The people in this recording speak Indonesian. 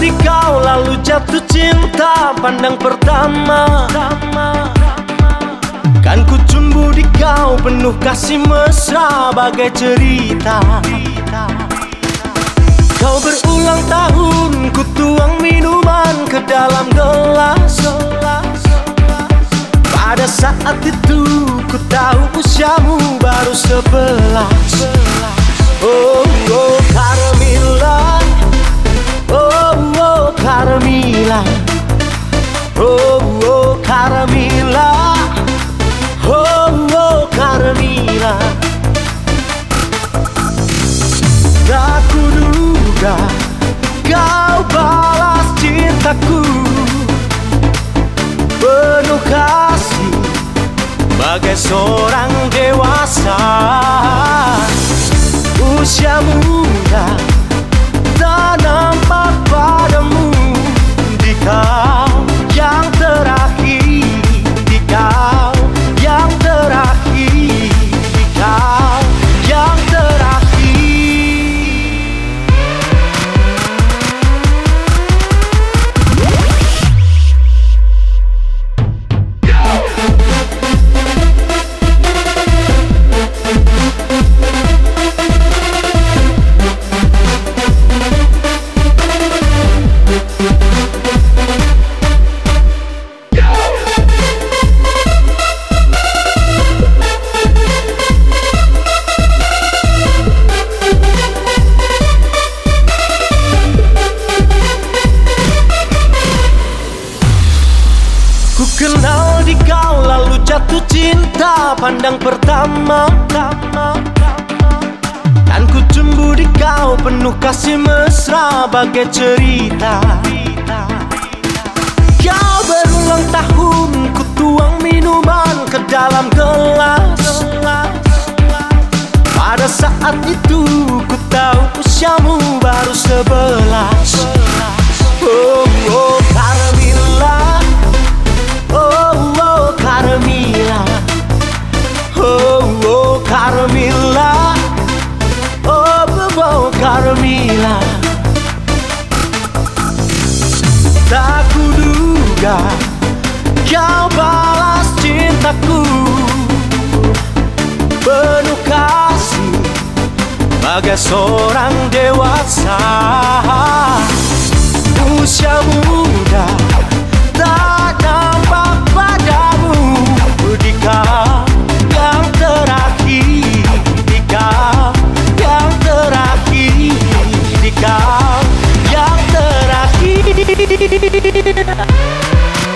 kenal di kau lalu jatuh cinta pandang pertama. Kan ku cumbu di kau penuh kasih mesra bagai cerita. Kau berulang tahun ku tuang minuman ke dalam gelas. Pada saat itu ku tahu usiamu baru sebelas Carmilla Oh, oh Carmilla Tak kuduga kau balas cintaku. Penuh kasih bagai seorang dewasa. Usia Ku kenal di kau lalu jatuh cinta pandang pertama. Dan ku cumbu di kau penuh kasih mesra bagai cerita. Kau berulang tahun ku tuang minuman ke dalam gelas. Pada saat itu ku tahu usiamu baru sebelas. Oh, oh, Carmilla Tak kuduga kau balas cintaku. Penuh kasih bagai seorang dewasa. Usia muda Thank you.